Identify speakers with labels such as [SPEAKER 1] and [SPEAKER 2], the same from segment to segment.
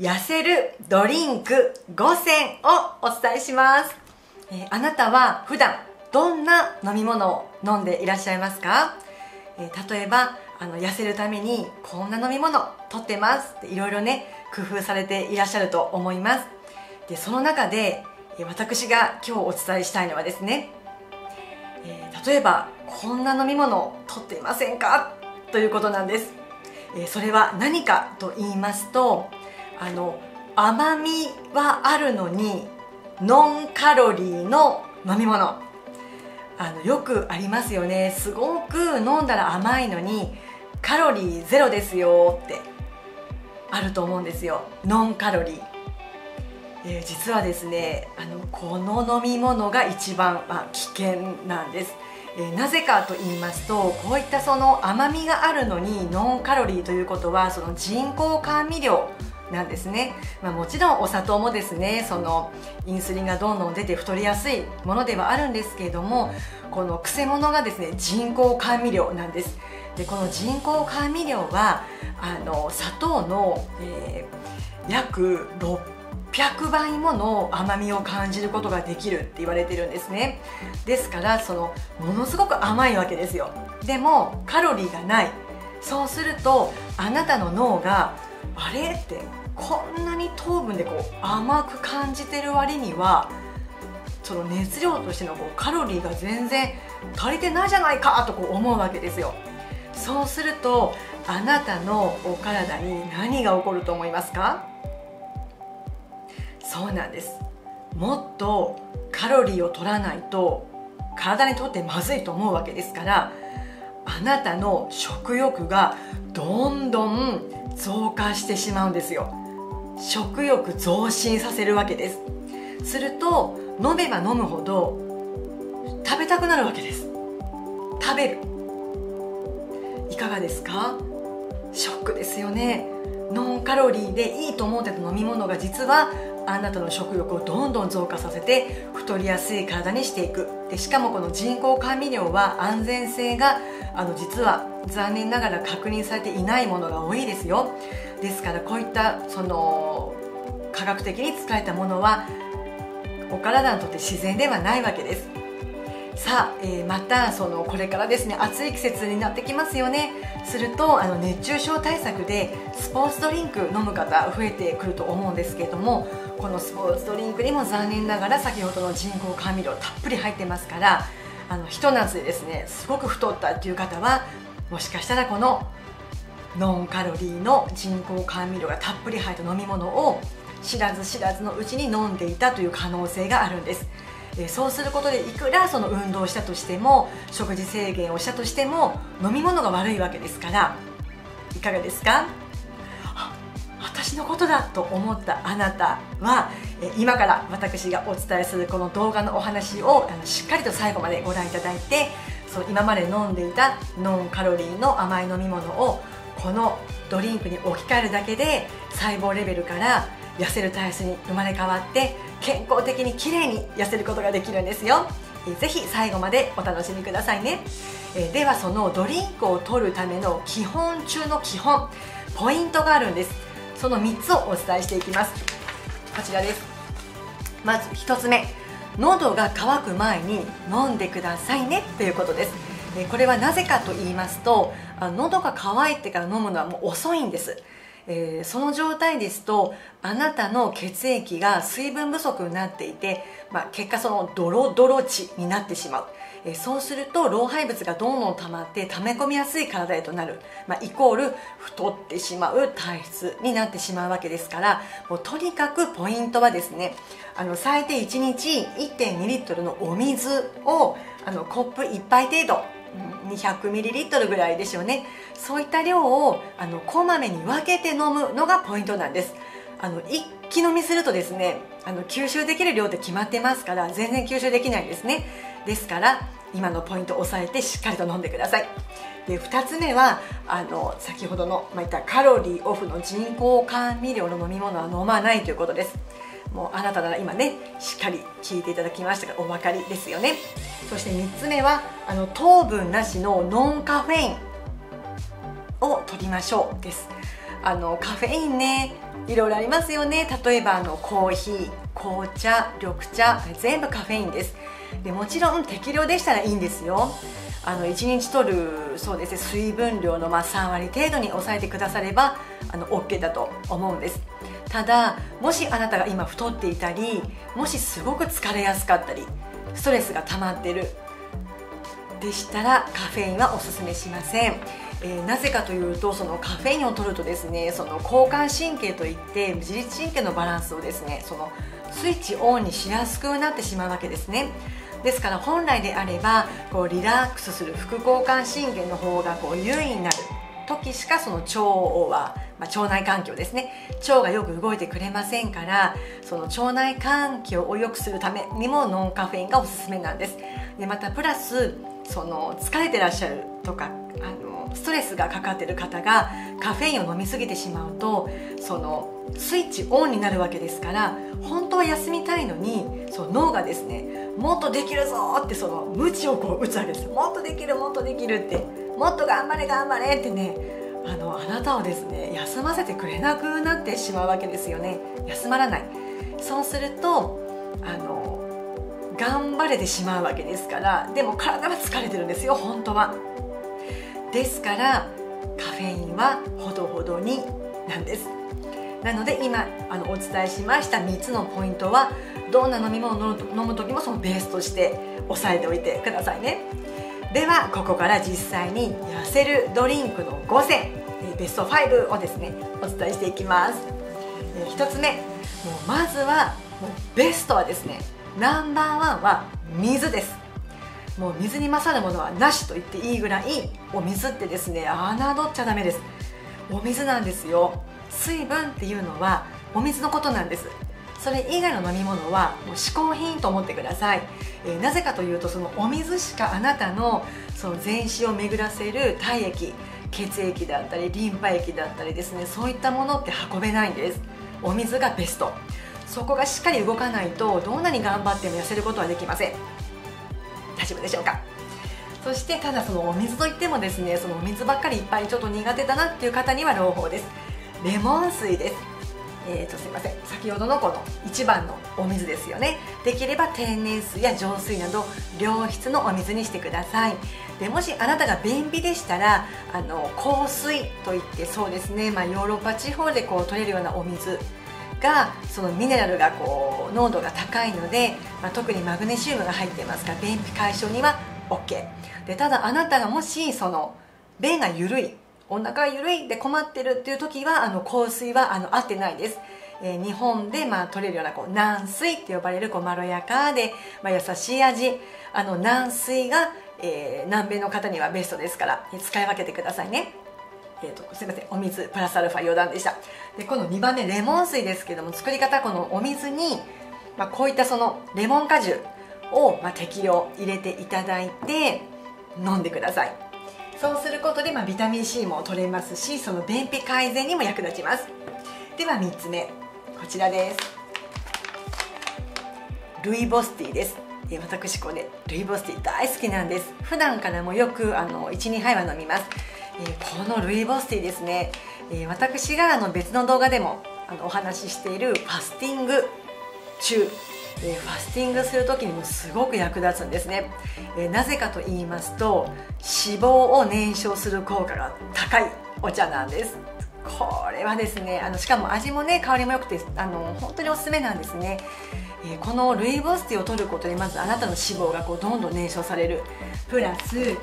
[SPEAKER 1] 痩せるドリンク5選をお伝えします、えーあなたは普段どんな飲み物を飲んでいらっしゃいますか、えー例えばあの痩せるためにこんな飲み物取ってますっていろいろね工夫されていらっしゃると思います。でその中でえー私が今日お伝えしたいのはですね、えー例えばこんな飲み物を取っていませんか？ということなんです、えーそれは何かと言いますとあの甘みはあるのにノンカロリーの飲み物。あのよくありますよね。すごく飲んだら甘いのにカロリーゼロですよってあると思うんですよ。ノンカロリー、えー実はですねあのこの飲み物が一番、まあ、危険なんです。えーなぜかと言いますとこういったその甘みがあるのにノンカロリーということはその人工甘味料なんですね、まあ、もちろんお砂糖もですねそのインスリンがどんどん出て太りやすいものではあるんですけれどもこのくせ者がですね人工甘味料なんです。でこの人工甘味料はあの砂糖の、えー約600倍もの甘みを感じることができるって言われてるんですね。ですからそのものすごく甘いわけですよ。でもカロリーがない。そうするとあなたの脳があれってこんなに糖分でこう甘く感じてる割にはその熱量としてのこうカロリーが全然足りてないじゃないかとこう思うわけですよ。そうするとあなたのお体に何が起こると思いますか？そうなんです。もっとカロリーを取らないと体にとってまずいと思うわけですからあなたの食欲がどんどん増加してしまうんですよ。食欲増進させるわけです。すると飲めば飲むほど食べたくなるわけです。食べる。いかがですか？ショックですよね。ノンカロリーでいいと思ってた飲み物が実はあなたの食欲をどんどん増加させて太りやすい体にしていく。でしかもこの人工甘味料は安全性があの実は残念ながら確認されていないものが多いですよ。ですからこういったその科学的に使えたものはお体にとって自然ではないわけです。さあ、えーまたそのこれからですね暑い季節になってきますよね。するとあの熱中症対策でスポーツドリンク飲む方増えてくると思うんですけれどもこのスポーツドリンクにも残念ながら先ほどの人工甘味料たっぷり入ってますからあのひと夏でですねすごく太ったっていう方はもしかしたらこのノンカロリーの人工甘味料がたっぷり入った飲み物を知らず知らずのうちに飲んでいたという可能性があるんです。えーそうすることでいくらその運動をしたとしても食事制限をしたとしても飲み物が悪いわけですからいかがですか？私のことだと思ったあなたは今から私がお伝えするこの動画のお話をしっかりと最後までご覧いただいてそう今まで飲んでいたノンカロリーの甘い飲み物をこのドリンクに置き換えるだけで細胞レベルから痩せる体質に生まれ変わって健康的に綺麗に痩せることができるんですよ。ぜひ最後までお楽しみくださいね。えではそのドリンクを取るための基本中の基本ポイントがあるんです。その3つをお伝えしていきます。こちらです。まず1つ目。喉が渇く前に飲んでくださいね。ということです。えこれはなぜかと言いますとあ喉が渇いてから飲むのはもう遅いんです。えーその状態ですとあなたの血液が水分不足になっていて、まあ、結果そのドロドロ値になってしまう、えーそうすると老廃物がどんどん溜まって溜め込みやすい体へとなる、まあ、イコール太ってしまう体質になってしまうわけですからもうとにかくポイントはですねあの最低1日1.2リットルのお水をあのコップ1杯程度200ミリリットルぐらいでしょうね。そういった量をあのこまめに分けて飲むのがポイントなんです。あの一気飲みするとですねあの吸収できる量って決まってますから全然吸収できないですね。ですから今のポイントを押さえてしっかりと飲んでください。で2つ目はあの先ほどの、まあ、言ったカロリーオフの人工甘味料の飲み物は飲まないということです。もうあなたなら今ねしっかり聞いていただきましたがお分かりですよね。そして3つ目はあの糖分なしのノンカフェインを取りましょうです。あのカフェインねいろいろありますよね。例えばあのコーヒー紅茶緑茶全部カフェインです。でもちろん適量でしたらいいんですよ。あの1日とるそうです、ね、水分量のま3割程度に抑えてくださればあの OK だと思うんです。ただもしあなたが今太っていたりもしすごく疲れやすかったりストレスが溜まってる。でしたらカフェインはおすすめしません、えー、なぜかというとそのカフェインを取るとですねその交感神経といって自律神経のバランスをですねそのスイッチオンにしやすくなってしまうわけですね。ですから本来であればこうリラックスする副交感神経の方がこう優位になる時しかその腸は、まあ、腸内環境ですね。腸がよく動いてくれませんからその腸内環境を良くするためにもノンカフェインがおすすめなんです。でまたプラスその疲れてらっしゃるとかあのストレスがかかってる方がカフェインを飲みすぎてしまうとそのスイッチオンになるわけですから本当は休みたいのにその脳がですねもっとできるぞってその無知をこう打つわけです。もっとできるもっとできるって。もっと頑張れ頑張れってねあのあなたをですね休ませてくれなくなってしまうわけですよね。休まらない。そうするとあの頑張れてしまうわけですからでも体は疲れてるんですよ本当は。ですからカフェインはほどほどになんです。なので今あのお伝えしました3つのポイントはどんな飲み物を飲む時もそのベースとして押さえておいてくださいね。ではここから実際に痩せるドリンクの5選ベスト5をですねお伝えしていきます。1つ目もうまずはもうベストはですねナンバーワンは水です。もう水に勝るものはなしと言っていいぐらいお水ってですね侮っちゃダメです。お水なんですよ。水分っていうのはお水のことなんです。それ以外の飲み物はもう嗜好品と思ってください、えー、なぜかというとそのお水しかあなたのその全身を巡らせる体液血液だったりリンパ液だったりですねそういったものって運べないんです。お水がベスト。そこがしっかり動かないとどんなに頑張っても痩せることはできません。大丈夫でしょうか？そしてただそのお水といってもですねそのお水ばっかりいっぱいちょっと苦手だなっていう方には朗報です。レモン水です。えーと、すいません。先ほどのこの1番のお水ですよね。できれば天然水や浄水など良質のお水にしてください。でもしあなたが便秘でしたらあの香水といってそうですね、まあ、ヨーロッパ地方でこう取れるようなお水がそのミネラルがこう濃度が高いので、まあ、特にマグネシウムが入っていますから便秘解消には OK でただあなたがもしその便が緩いお腹が緩いで困ってるっていう時はあの香水はあの合ってないです、えー、日本でまあ取れるようなこう軟水って呼ばれるこうまろやかで、まあ、優しい味。あの軟水が、えー、南米の方にはベストですから使い分けてくださいね。えーと、すみません。お水プラスアルファ余談でした。でこの2番目レモン水ですけども作り方このお水に、まあ、こういったそのレモン果汁を、まあ、適量入れていただいて飲んでください。そうすることで、まあ、ビタミン C も取れますしその便秘改善にも役立ちます。では3つ目。こちらです。ルイボスティーです。私これルイボスティー大好きなんです。普段からもよくあの12杯は飲みます、このルイボスティーですね、私があの別の動画でもあのお話ししているファスティング中、えー、ファスティングする時にもすごく役立つんですね、えなぜかと言いますと脂肪を燃焼する効果が高いお茶なんです。これはですねあのしかも味もね香りも良くてあの本当におすすめなんですね。えこのルイボスティーを取ることでまずあなたの脂肪がこうどんどん燃焼される。プラス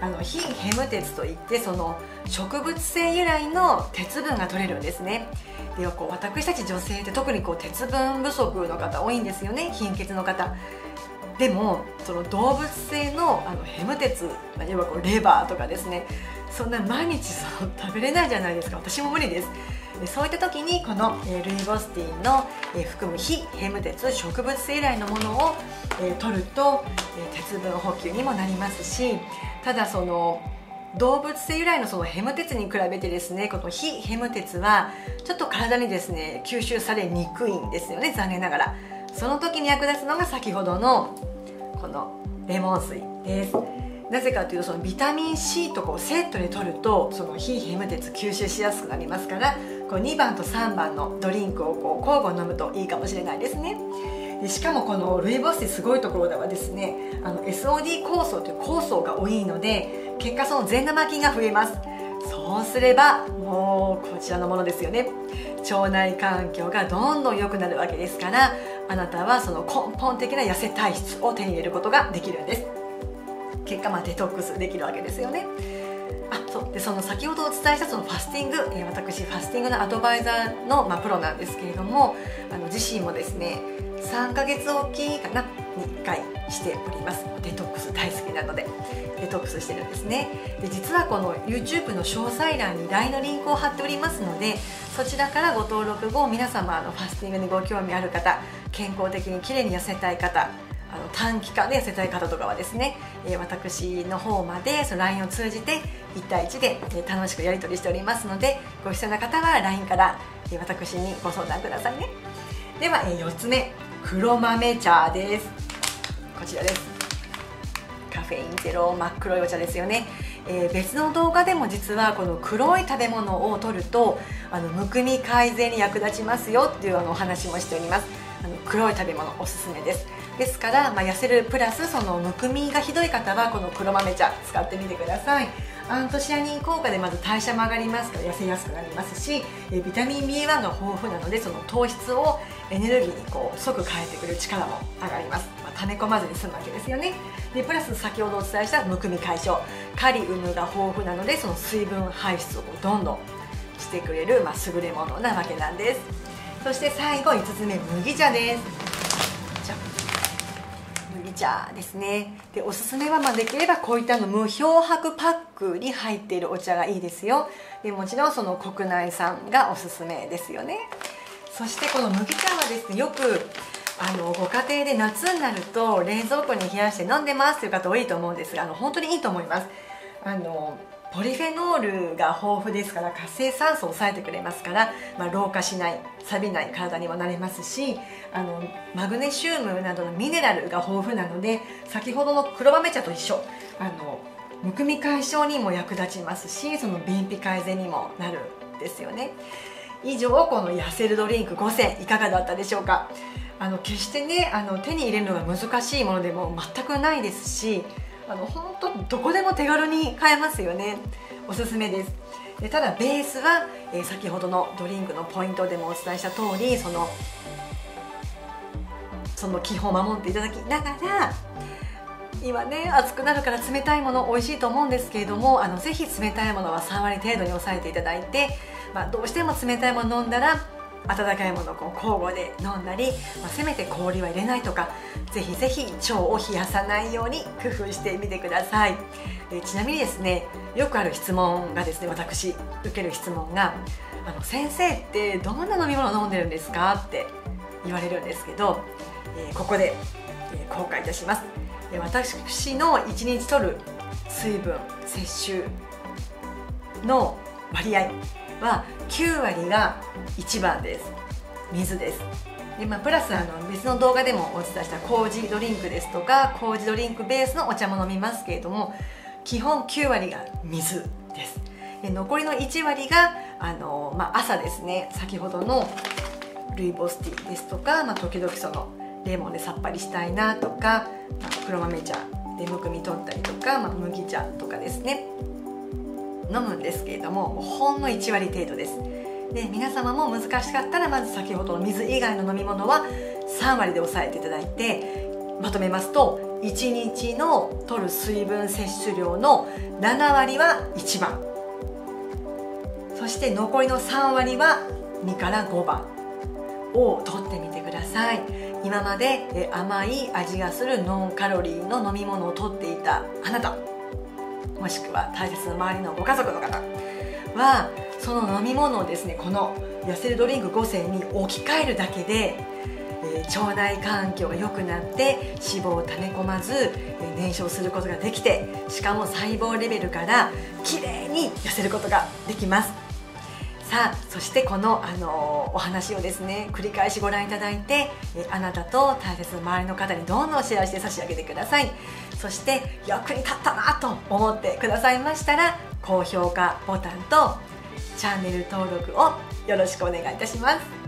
[SPEAKER 1] あの非ヘム鉄といってその植物性由来の鉄分が取れるんですね。でこう私たち女性って特にこう鉄分不足の方多いんですよね。貧血の方。でもその動物性のあのヘム鉄要はこうレバーとかですね。そんな毎日その食べれないじゃないですか。私も無理です。そういった時にこの、ルイボスティーの、含む非ヘム鉄植物性由来のものを、え取ると、鉄分補給にもなりますしただその動物性由来のそのヘム鉄に比べてですねこの非ヘム鉄はちょっと体にですね吸収されにくいんですよね残念ながら。その時に役立つのが先ほどのこのレモン水です。なぜかというとそのビタミン C とこうセットで取るとその非ヘム鉄吸収しやすくなりますからこう2番と3番のドリンクをこう交互に飲むといいかもしれないですね。でしかもこのルイボスティすごいところではですねあの SOD 酵素という酵素が多いので結果その善玉菌が増えます。そうすればもうこちらのものですよね。腸内環境がどんどん良くなるわけですからあなたはその根本的な痩せ体質を手に入れることができるんです。結果まあデトックスできるわけですよね。あそう。でその先ほどお伝えしたそのファスティング、え、私ファスティングのアドバイザーの、まあ、プロなんですけれどもあの自身もですね3ヶ月おきかなに1回しております。デトックス大好きなのでデトックスしてるんですね。で実はこの YouTube の詳細欄に LINE のリンクを貼っておりますのでそちらからご登録後皆様のファスティングにご興味ある方健康的にきれいに痩せたい方あの短期間で痩せたい方とかはですね、え、私の方までその LINE を通じて1対1で、え楽しくやり取りしておりますのでご必要な方は LINE から、え私にご相談くださいね。では、え4つ目。黒豆茶です。こちらです。カフェインゼロ真っ黒いお茶ですよね、えー、別の動画でも実はこの黒い食べ物を取るとあのむくみ改善に役立ちますよっていうあのお話もしております。あの黒い食べ物おすすめです。ですから、まあ、痩せるプラスそのむくみがひどい方はこの黒豆茶使ってみてください。アントシアニン効果でまず代謝も上がりますから痩せやすくなりますしビタミン B1 が豊富なのでその糖質をエネルギーにこう即変えてくれる力も上がります、まあ、溜め込まずに済むわけですよね。でプラス先ほどお伝えしたむくみ解消。カリウムが豊富なのでその水分排出をどんどんしてくれる、まあ、優れものなわけなんです。そして最後5つ目麦茶です。茶ですね。でおすすめはまできればこういったの無漂白パックに入っているお茶がいいですよ。でもちろんその国内産がおすすめですよね。そしてこの麦茶はですねよくあのご家庭で夏になると冷蔵庫に冷やして飲んでますという方多いと思うんですがあの本当にいいと思います。あのポリフェノールが豊富ですから活性酸素を抑えてくれますから、まあ、老化しない錆びない体にもなれますしあのマグネシウムなどのミネラルが豊富なので先ほどの黒豆茶と一緒あのむくみ解消にも役立ちますしその便秘改善にもなるんですよね。以上この痩せるドリンク5選いかがだったでしょうか？あの決してねあの手に入れるのが難しいものでも全くないですしあの本当どこでも手軽に買えますよね。おすすめです。でただベースは、えー、先ほどのドリンクのポイントでもお伝えした通りそのその基本を守っていただきながら今ね暑くなるから冷たいもの美味しいと思うんですけれどもあのぜひ冷たいものは3割程度に抑えていただいて、まあ、どうしても冷たいもの飲んだら温かいものをこう交互で飲んだり、まあ、せめて氷は入れないとかぜひぜひ腸を冷やさないように工夫してみてくださいでちなみにですねよくある質問がですね私受ける質問が「あの先生ってどんな飲み物飲んでるんですか?」って言われるんですけど、えー、ここで、えー、公開いたします私の1日取る水分摂取の割合は9割が1番です。水です。で、まあ、プラスあの別の動画でもお伝えした麹ドリンクですとか麹ドリンクベースのお茶も飲みますけれども基本9割が水です。で残りの1割があの、まあ、朝ですね。先ほどのルイボスティーですとか、まあ、時々そのレモンでさっぱりしたいなとか、まあ、黒豆茶でむくみ取ったりとか、まあ、麦茶とかですね。飲むんですけれどもほんの1割程度です。で皆様も難しかったらまず先ほどの水以外の飲み物は3割で抑えていただいてまとめますと1日の取る水分摂取量の7割は1番。そして残りの3割は2から5番。を取ってみてください。今まで甘い味がするノンカロリーの飲み物を取っていたあなた。もしくは大切な周りのご家族の方はその飲み物をですねこの痩せるドリンク5選に置き換えるだけで、えー、腸内環境が良くなって脂肪をため込まず、えー、燃焼することができてしかも細胞レベルからきれいに痩せることができます。さあそしてこの、あのお話をですね繰り返しご覧いただいてえあなたと大切な周りの方にどんどんシェアして差し上げてください。そして役に立ったなと思ってくださいましたら高評価ボタンとチャンネル登録をよろしくお願いいたします。